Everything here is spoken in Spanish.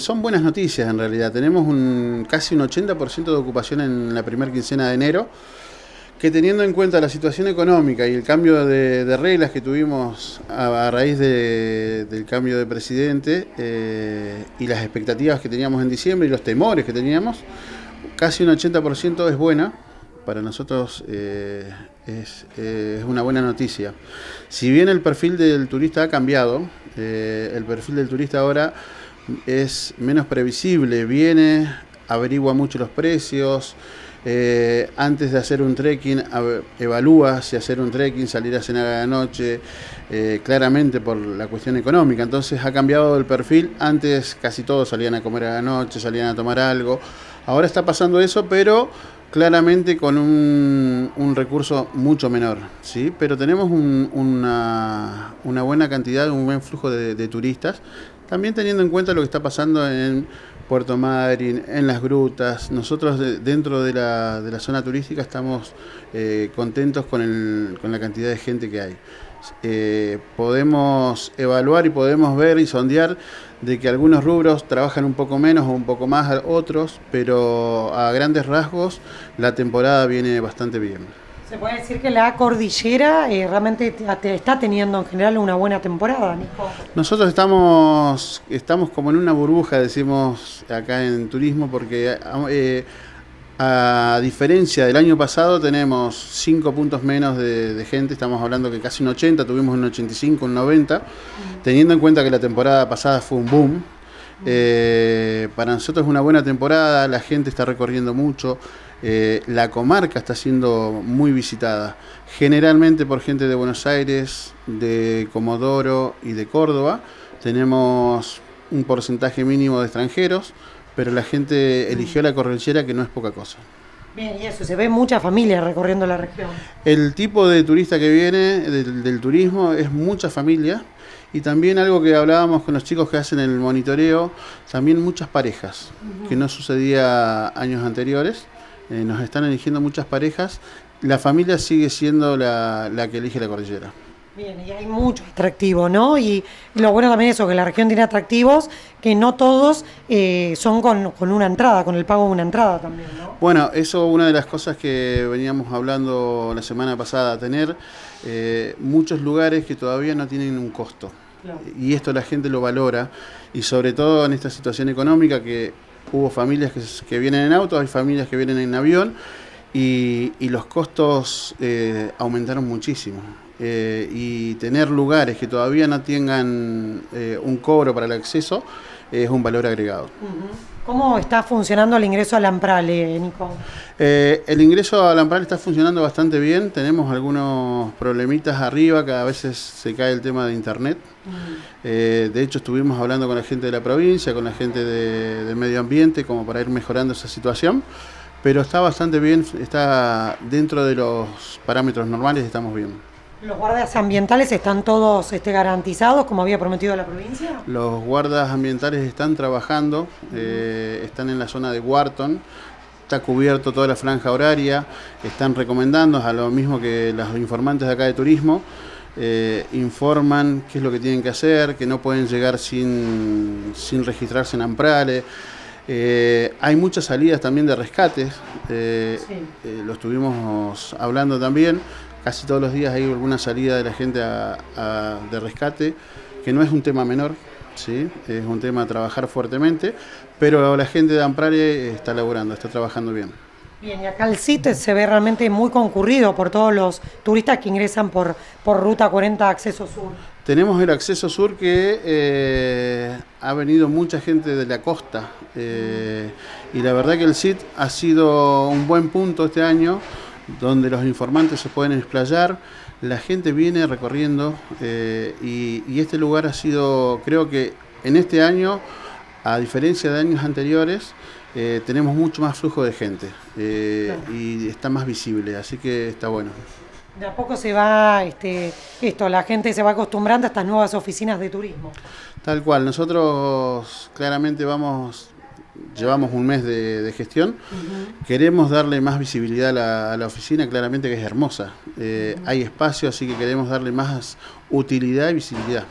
son buenas noticias en realidad. Tenemos un, casi un 80% de ocupación en la primera quincena de enero, que teniendo en cuenta la situación económica y el cambio de, reglas que tuvimos a, raíz del cambio de presidente eh, y las expectativas que teníamos en diciembre y los temores que teníamos, casi un 80% es buena. Para nosotros eh, es, es, una buena noticia. Si bien el perfil del turista ha cambiado, eh, el perfil del turista ahora es menos previsible, viene, averigua mucho los precios, eh, antes de hacer un trekking evalúa si hacer un trekking, salir a cenar a la noche, eh, claramente por la cuestión económica. Entonces ha cambiado el perfil. Antes casi todos salían a comer a la noche, salían a tomar algo. Ahora está pasando eso, pero claramente con un, recurso mucho menor, ¿sí? pero tenemos una, buena cantidad, un buen flujo de, turistas, también teniendo en cuenta lo que está pasando en Puerto Madryn, en las grutas. Nosotros dentro de la, zona turística estamos eh, contentos con, con la cantidad de gente que hay. Eh, podemos evaluar y podemos ver y sondear de que algunos rubros trabajan un poco menos o un poco más otros, pero a grandes rasgos la temporada viene bastante bien. Se puede decir que la cordillera eh, realmente está teniendo en general una buena temporada, Nico. Nosotros estamos, estamos como en una burbuja, decimos acá en turismo, porque eh, a diferencia del año pasado, tenemos 5 puntos menos de, gente, estamos hablando que casi un 80, tuvimos un 85, un 90, teniendo en cuenta que la temporada pasada fue un boom. Eh, para nosotros es una buena temporada, la gente está recorriendo mucho, eh, la comarca está siendo muy visitada, generalmente por gente de Buenos Aires, de Comodoro y de Córdoba. Tenemos un porcentaje mínimo de extranjeros, pero la gente eligió la cordillera que no es poca cosa. Bien, y eso, se ve mucha familia recorriendo la región. El tipo de turista que viene del, turismo es mucha familia y también algo que hablábamos con los chicos que hacen el monitoreo, también muchas parejas, que no sucedía años anteriores. Eh, nos están eligiendo muchas parejas. La familia sigue siendo la que elige la cordillera. Bien, y hay mucho atractivo, ¿no? Y, lo bueno también es eso, que la región tiene atractivos que no todos eh, son con, una entrada, con el pago de una entrada también, ¿no? Bueno, eso es una de las cosas que veníamos hablando la semana pasada, tener eh, muchos lugares que todavía no tienen un costo. Y esto la gente lo valora, y sobre todo en esta situación económica que hubo familias que, vienen en auto, hay familias que vienen en avión, y, los costos eh, aumentaron muchísimo. Eh, y tener lugares que todavía no tengan eh, un cobro para el acceso es un valor agregado. ¿Cómo está funcionando el ingreso al Ampral, Nico? el ingreso al Ampral está funcionando bastante bien. Tenemos algunos problemitas arriba, que a veces se cae el tema de internet. de hecho, estuvimos hablando con la gente de la provincia, con la gente del medio ambiente, como para ir mejorando esa situación pero está bastante bien, está dentro de los parámetros normales, estamos bien. ¿Los guardas ambientales están todos este, garantizados como había prometido la provincia? Los guardas ambientales están trabajando, eh, están en la zona de Wharton, está cubierto toda la franja horaria, están recomendando a lo mismo que los informantes de acá de turismo, eh, informan qué es lo que tienen que hacer, que no pueden llegar sin, sin registrarse en Amprale. Eh, hay muchas salidas también de rescates, eh, eh, lo estuvimos hablando también, casi todos los días hay alguna salida de la gente de rescate, que no es un tema menor, ¿sí? es un tema a trabajar fuertemente, pero la gente de Amprare está laburando, está trabajando bien. Bien, y acá el sitio se ve realmente muy concurrido por todos los turistas que ingresan por, por Ruta 40 Acceso Sur. Tenemos el Acceso Sur que eh, ha venido mucha gente de la costa eh, y la verdad que el SIT ha sido un buen punto este año donde los informantes se pueden explayar, la gente viene recorriendo eh, y, y este lugar ha sido, creo que en este año, a diferencia de años anteriores, eh, tenemos mucho más flujo de gente eh, y está más visible, así que está bueno. De a poco se va, este, esto, la gente se va acostumbrando a estas nuevas oficinas de turismo. Tal cual, nosotros claramente vamos, llevamos un mes de, gestión, queremos darle más visibilidad a la, oficina, claramente que es hermosa, eh, hay espacio, así que queremos darle más utilidad y visibilidad.